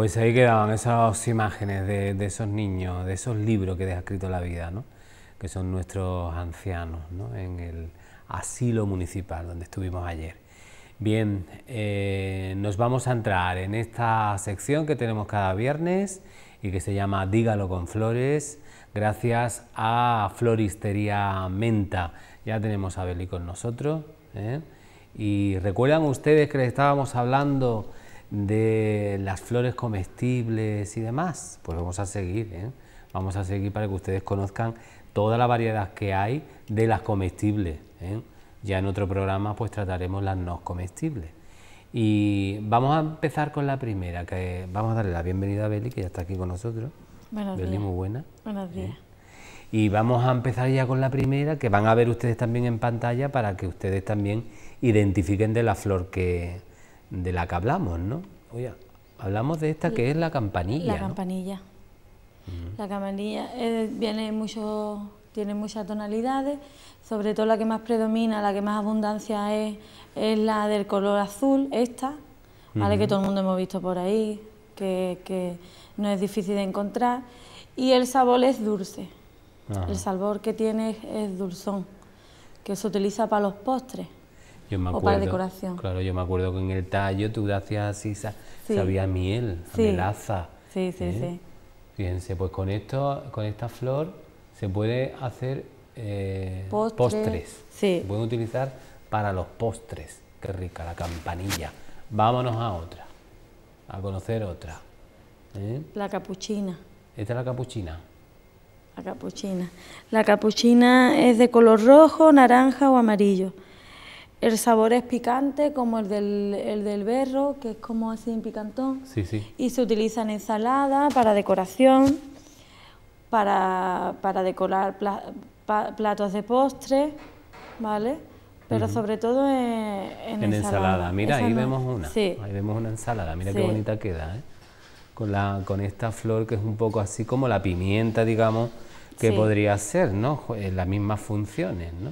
Pues ahí quedaban esas imágenes de, esos niños, de esos libros que deja escrito la vida, ¿no? que son nuestros ancianos, ¿no? en el asilo municipal donde estuvimos ayer. Bien, eh, nos vamos a entrar en esta sección que tenemos cada viernes y que se llama Dígalo con Flores, gracias a Floristería Menta. Ya tenemos a Beli con nosotros. ¿eh? Y recuerdan ustedes que les estábamos hablando de las flores comestibles y demás, pues vamos a seguir, ¿eh? vamos a seguir para que ustedes conozcan toda la variedad que hay de las comestibles. ¿eh? Ya en otro programa pues trataremos las no comestibles. Y vamos a empezar con la primera, que vamos a darle la bienvenida a Beli, que ya está aquí con nosotros. Buenos Beli, días. muy buena. Buenos días. Y vamos a empezar ya con la primera, que van a ver ustedes también en pantalla para que ustedes también identifiquen de la flor que, de la que hablamos, ¿no? Oye, hablamos de esta que es la campanilla. La ¿no? campanilla. La campanilla eh, viene mucho, tiene muchas tonalidades, sobre todo la que más predomina, la que más abundancia es, es la del color azul, esta, ¿vale? que todo el mundo hemos visto por ahí, que, que no es difícil de encontrar, y el sabor es dulce. El sabor que tiene es, es dulzón, que se utiliza para los postres. Yo me o para decoración. Claro, yo me acuerdo que en el tallo tú hacías así, sa- Sí. sabía a miel, Sí. melaza. Sí, sí, ¿eh? sí. Fíjense, pues con esto, con esta flor se puede hacer eh, Postres, postres. sí. Se pueden utilizar para los postres. Qué rica la campanilla. Vámonos a otra, a conocer otra. ¿eh? La capuchina. Esta es la capuchina. La capuchina. La capuchina es de color rojo, naranja o amarillo. El sabor es picante, como el del, el del berro, que es como así en picantón. Sí, sí. Y se utiliza en ensalada, para decoración, para, para decorar pla- pa- platos de postre, ¿vale? Pero sobre todo en, en, En ensalada. Mira, Esa ahí no- vemos una. Sí, Ahí vemos una ensalada. Mira qué bonita queda, ¿eh? Con, la, con esta flor que es un poco así como la pimienta, digamos, que Sí. podría ser, ¿no? Eh, Las mismas funciones, ¿no?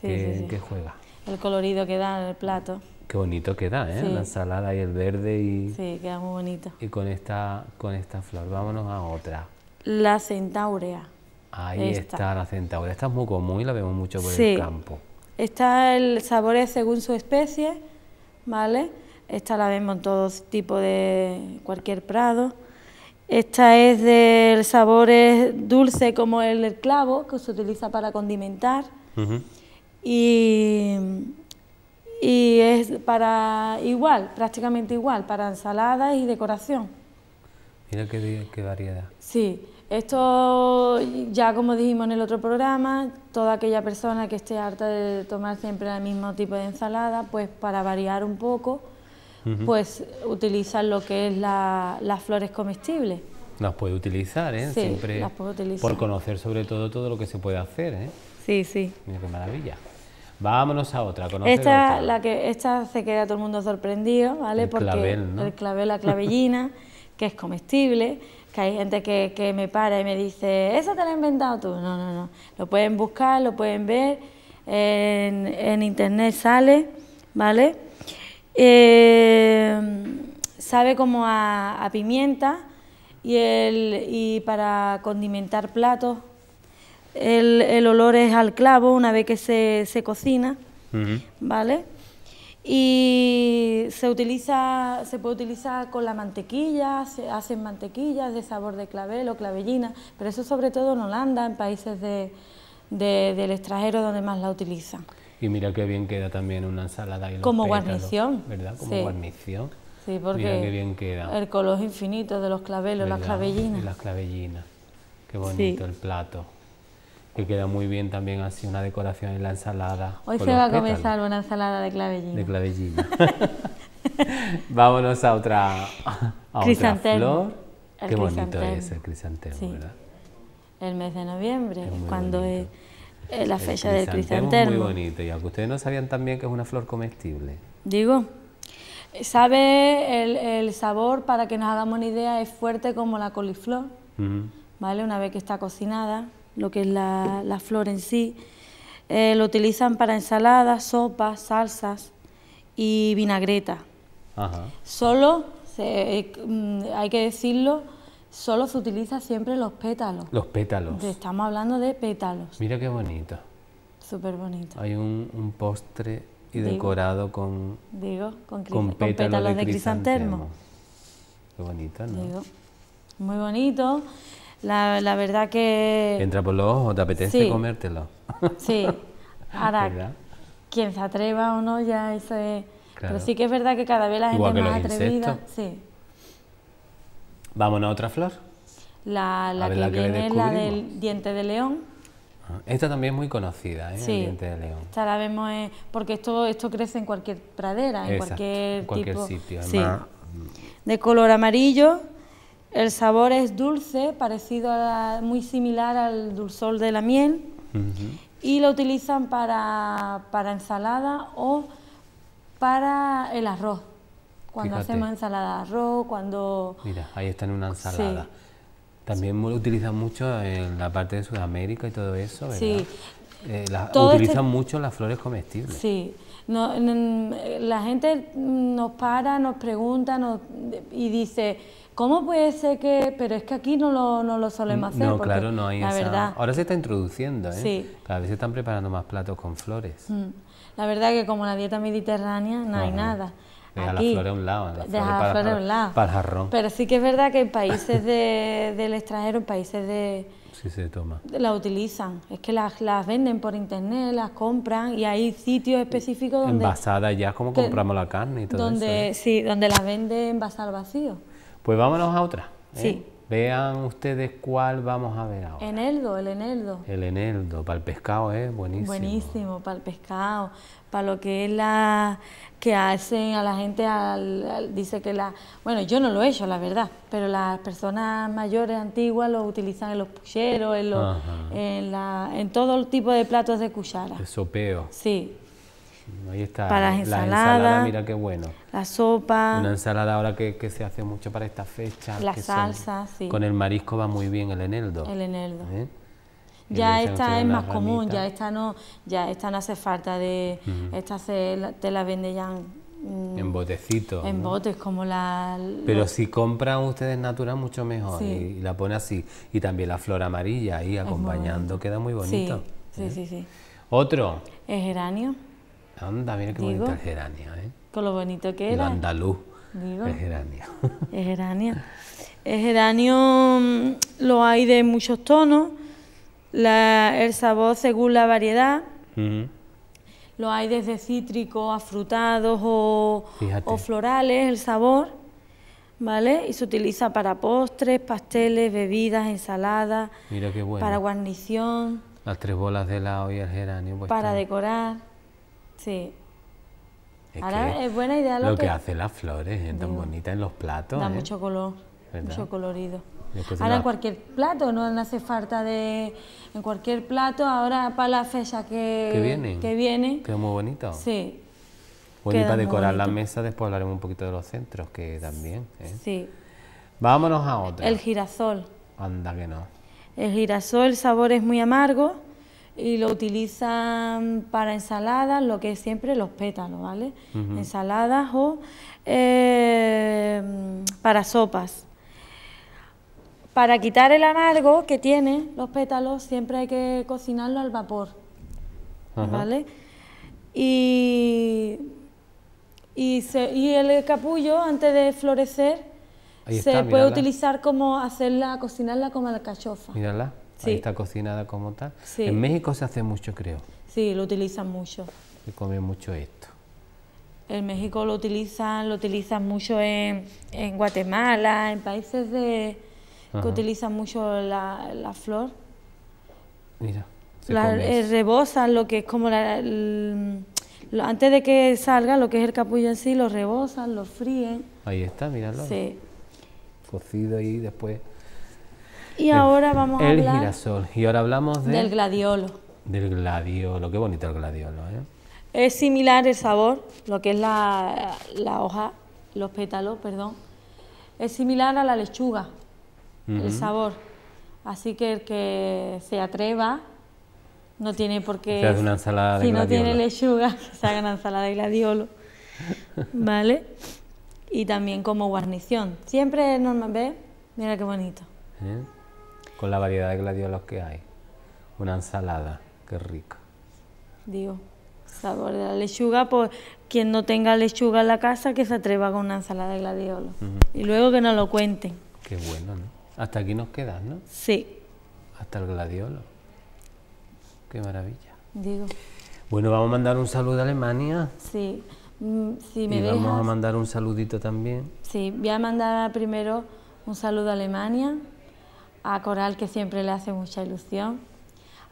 sí, que, sí, sí. que juega. El colorido que da en el plato. Qué bonito queda, ¿eh? Sí. La ensalada y el verde y, Sí, queda muy bonito. y con, esta, con esta flor. Vámonos a otra. La centaurea. Ahí Esta. está la centaura. Esta es muy común y la vemos mucho por Sí. el campo. Está el sabor es según su especie, ¿vale? Esta la vemos en todo tipo de cualquier prado. Esta es del sabor es dulce como el clavo, que se utiliza para condimentar. Ujú. Y, y es para igual, prácticamente igual, para ensaladas y decoración. Mira qué, variedad. Sí, esto ya como dijimos en el otro programa, toda aquella persona que esté harta de tomar siempre el mismo tipo de ensalada, pues para variar un poco, pues utilizan lo que es la- las flores comestibles. Las puede utilizar, ¿eh? Sí, Siempre las puede utilizar. por conocer sobre todo todo lo que se puede hacer, ¿eh? Sí, sí. Mira qué maravilla. Vámonos a otra, Esta, otra. la que, esta se queda todo el mundo sorprendido, ¿vale? El Porque clavel, ¿no? el clavel, la clavellina, que es comestible, que hay gente que, que me para y me dice, ¿eso te lo has inventado tú? No, no, no. Lo pueden buscar, lo pueden ver, en, en internet sale, ¿vale? Eh, sabe como a, a pimienta y, el, y para condimentar platos el, el olor es al clavo una vez que se, se cocina. ¿vale? Y se utiliza, se puede utilizar con la mantequilla, se hacen mantequillas de sabor de clavel o clavellina, pero eso sobre todo en Holanda, en países de- de- del extranjero donde más la utilizan. Y mira qué bien queda también una ensalada y Como pétalos, guarnición, ¿Verdad? Como sí. guarnición. Sí, porque Mira qué bien queda. el color infinito de los clavelos, las ¿verdad? clavellinas. Y las clavellinas. Qué bonito el plato. Que queda muy bien también así una decoración en la ensalada. Hoy se va a comenzar una ensalada de clavellina. De clavellina. Vámonos a otra, a otra flor. El Qué bonito es el crisantemo, Sí. ¿verdad? El mes de noviembre, Es cuando es, bonito. es la El fecha del crisantemo es muy bonito. Y aunque ustedes no sabían también que es una flor comestible. Digo, sabe el, el sabor, para que nos hagamos una idea, es fuerte como la coliflor, Ujú. ¿vale? Una vez que está cocinada, lo que es la, la flor en sí. Eh, lo utilizan para ensaladas, sopas, salsas y vinagreta. Ajá. Solo se- mm, hay que decirlo, solo se utiliza siempre los pétalos. Los pétalos. De- Estamos hablando de pétalos, Mira qué bonito. súper bonito. Hay un, un postre y Digo. decorado con, Digo, con, pétalos, de, crisantermo. crisantemo. Qué bonito, ¿no? Digo, muy bonito. La, la verdad que... Entra por los ojos, ¿te apetece Sí. comértelo? Sí, ahora, ¿Verdad? quien se atreva o no ya eso es... Claro. Pero sí que es verdad que cada vez la gente Igual es más atrevida. insectos. Sí. Vámonos a otra flor. La, la ver, que que viene es la del diente de león. Ah, Esta también es muy conocida, ¿eh? Sí. El diente de león. Esta la vemos porque esto, esto crece en cualquier pradera, en Exacto, cualquier, en cualquier tipo. sitio. Sí. De color amarillo, el sabor es dulce, parecido a la- muy similar al dulzor de la miel, y lo utilizan para, para ensalada o para el arroz. Cuando Fíjate. hacemos ensalada de arroz, cuando... Mira, ahí está en una ensalada. Sí. También lo utilizan mucho en la parte de Sudamérica y todo eso, ¿verdad? Sí. Eh, la- este- utilizan mucho las flores comestibles. Sí, no, la gente nos para, nos pregunta nos- y dice, ¿cómo puede ser que...? Pero es que aquí no lo, no lo solemos hacer. no, claro, no hay La esa... verdad, Ahora se está introduciendo, ¿eh? Sí. Cada vez se están preparando más platos con flores. mm, la verdad que como la dieta mediterránea no hay nada. Deja las flores a un lado, las deja flores las flores a un lado. para el jarrón. Pero sí que es verdad que en países de- del extranjero, en países de... Sí se toma. La utilizan, es que las, las venden por internet, las compran y hay sitios específicos donde, Envasada ya, como compramos la carne y todo eso. donde ¿eh? sí, donde las venden envasadas al vacío. Pues vámonos a otra. ¿eh? Sí. Vean ustedes cuál vamos a ver ahora. Eneldo, el eneldo. El eneldo, para el pescado es buenísimo. Buenísimo, para el pescado, para lo que es la que hacen a la gente, al- al- dice que la, bueno, yo no lo he hecho, la verdad, pero las personas mayores, antiguas, lo utilizan en los pucheros, en, los- en, la, en todo tipo de platos de cuchara. El sopeo. Sí, Ahí está. Para las La ensalada, ensaladas. mira qué bueno. la sopa, Una ensalada ahora que, que se hace mucho para esta fecha. La que son- salsa, sí. Con el marisco va muy bien el eneldo. el eneldo. ¿eh? Ya esta es más común, ya esta no, ya esta no hace falta de, esta se te la vende ya en, En botecitos. en ¿no? botes como la... Pero los- si compran ustedes natural, mucho mejor. Sí. Y, y la pone así. Y también la flor amarilla ahí acompañando, queda muy bonito. Sí, sí, sí, sí. Otro. El geranio, Anda, mira qué Digo. bonito el geranio, ¿eh? con lo bonito que El era. andaluz. Digo. El geranio. El geranio. El geranio mm, lo hay de muchos tonos, la- el sabor según la variedad, lo hay desde cítricos a frutados o, o florales, el sabor, ¿vale? Y se utiliza para postres, pasteles, bebidas, ensaladas, Mira qué bueno. para guarnición, Las tres bolas de helado y el geranio. Pues para está- decorar. Sí, es ahora es buena idea lo, lo que, que hace las flores, es tan bonita en los platos. da ¿eh? mucho color, ¿Verdad? mucho colorido. Ahora en cualquier plato, no hace falta de... En cualquier plato, ahora para la fecha que, Que vienen. que viene, Queda muy bonito. sí, Bueno, y para decorar la mesa, después hablaremos un poquito de los centros, que también. ¿eh? sí. Vámonos a otra. El girasol. Anda que no. El girasol, el sabor es muy amargo y lo utilizan para ensaladas, lo que es siempre los pétalos, ¿vale? Ensaladas o eh, para sopas. Para quitar el amargo que tiene los pétalos, siempre hay que cocinarlo al vapor. ¿vale? Y, y, se- y el capullo, antes de florecer, se puede mírala. utilizar como hacerla, cocinarla como la cachofa. Mírala. Sí. Ahí está cocinada como tal. Sí. En México se hace mucho, creo. Sí, lo utilizan mucho. Se come mucho esto. En México lo utilizan, lo utilizan mucho en, en Guatemala, en países de, que utilizan mucho la, la flor. Mira. Se La, come eh, eso. rebosan lo que es como la, el- lo- antes de que salga lo que es el capullo en sí, lo rebosan, lo fríen. Ahí está, míralo. Sí. Cocido y después. Y ahora vamos a el hablar girasol. Y ahora hablamos de- del gladiolo. del gladiolo. Qué bonito el gladiolo, ¿eh? Es similar el sabor, lo que es la, la hoja, los pétalos, perdón. Es similar a la lechuga, el sabor. Así que el que se atreva no tiene por qué. Se hace una ensalada de Si no tiene lechuga, que se haga una ensalada de gladiolo. ¿Vale? y también como guarnición. Siempre normal, ¿ves? Mira qué bonito. ¿Eh? Con la variedad de gladiolos que hay. Una ensalada, qué rica. Digo, sabor de la lechuga, pues quien no tenga lechuga en la casa que se atreva con una ensalada de gladiolos. Y luego que nos lo cuenten. Qué bueno, ¿no? Hasta aquí nos quedas, ¿no? Sí. Hasta el gladiolo. Qué maravilla. Digo. Bueno, vamos a mandar un saludo a Alemania. Sí. Mm, si me y dejas, vamos a mandar un saludito también. Sí, voy a mandar primero un saludo a Alemania, a Coral que siempre le hace mucha ilusión,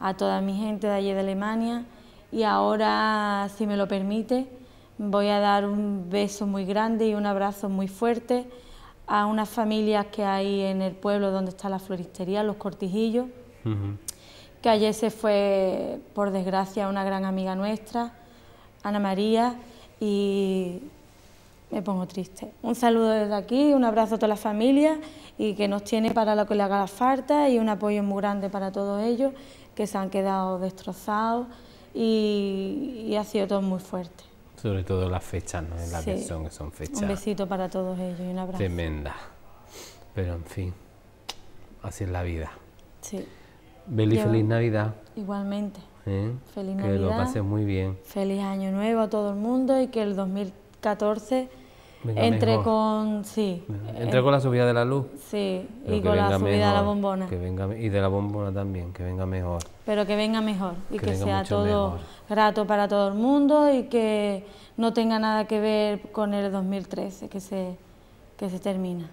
a toda mi gente de allí de Alemania. Y ahora, si me lo permite, voy a dar un beso muy grande y un abrazo muy fuerte a unas familias que hay en el pueblo donde está la floristería, Los Cortijillos, que ayer se fue, por desgracia, una gran amiga nuestra, Ana María, y me pongo triste. Un saludo desde aquí, un abrazo a toda la familia y que nos tiene para lo que le haga falta y un apoyo muy grande para todos ellos que se han quedado destrozados y, y ha sido todo muy fuerte. Sobre todo las fechas, ¿no? En las que Sí. son, que son fechas Un besito para todos ellos y un abrazo. tremendas. Pero en fin, así es la vida. Sí, Beli, Lleva- feliz Navidad. igualmente. ¿eh? Feliz Que lo Navidad. pases muy bien. Feliz año nuevo a todo el mundo y que el 2014 Venga entre mejor. con sí, Entre con la subida de la luz. sí pero y con la subida de la bombona, Que venga, y de la bombona también, que venga mejor. pero que venga mejor y Que sea todo mejor. grato para todo el mundo y que no tenga nada que ver con el 2013 que se que se termina.